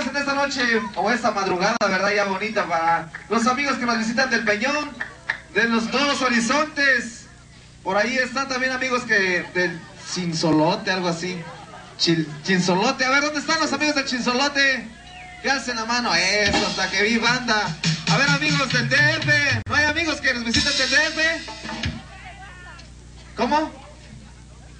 en esta noche, o esta madrugada, ¿verdad? Ya bonita para los amigos que nos visitan del Peñón, de los Nuevos Horizontes. Por ahí están también amigos que del Chinsolote, algo así. Chil, Chinsolote, a ver, ¿dónde están los amigos del Chinsolote? ¿Qué hacen la mano? Eso, hasta que vi banda. A ver, amigos del DF. ¿No hay amigos que nos visiten del DF? ¿Cómo?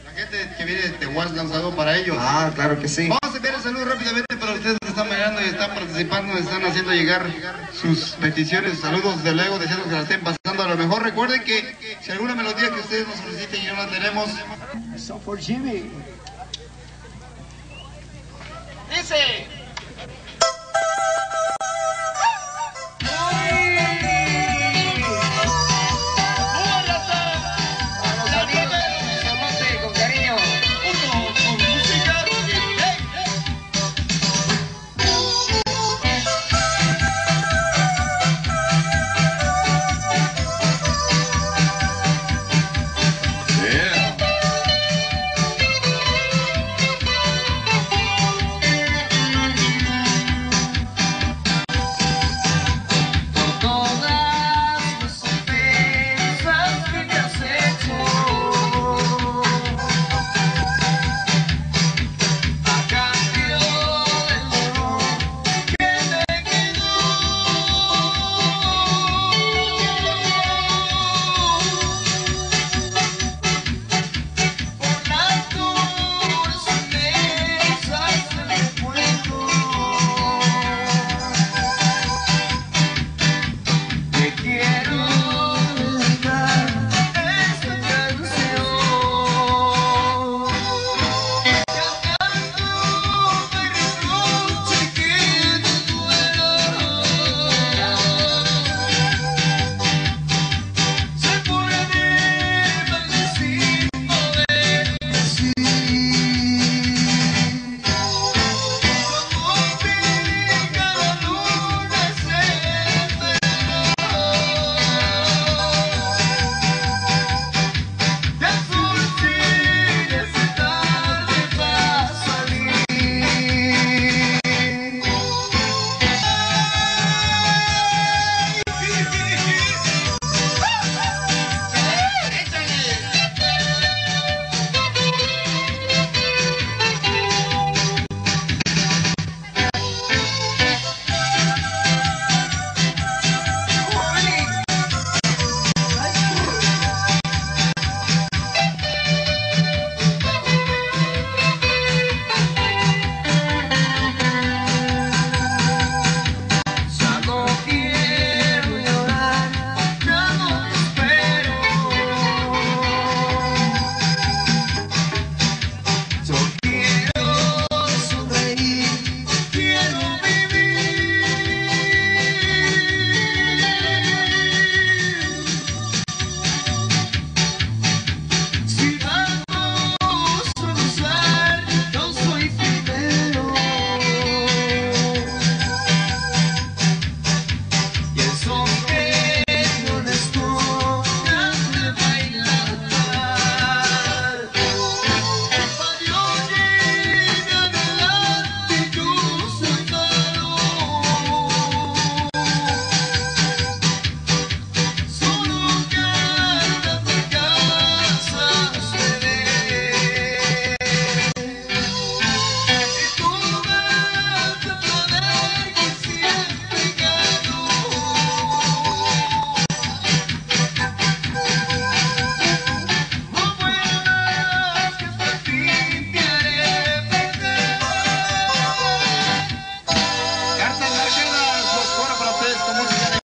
La gente que viene de Tehuacán, un saludo para ellos. Ah, claro que sí. Vamos a enviar el saludo rápidamente para ustedes que están mirando y están participando, están haciendo llegar sus peticiones, saludos de luego, deseando que la estén pasando a lo mejor. Recuerden que si alguna melodía que ustedes nos soliciten y no la tenemos, So for Jimmy. Dice,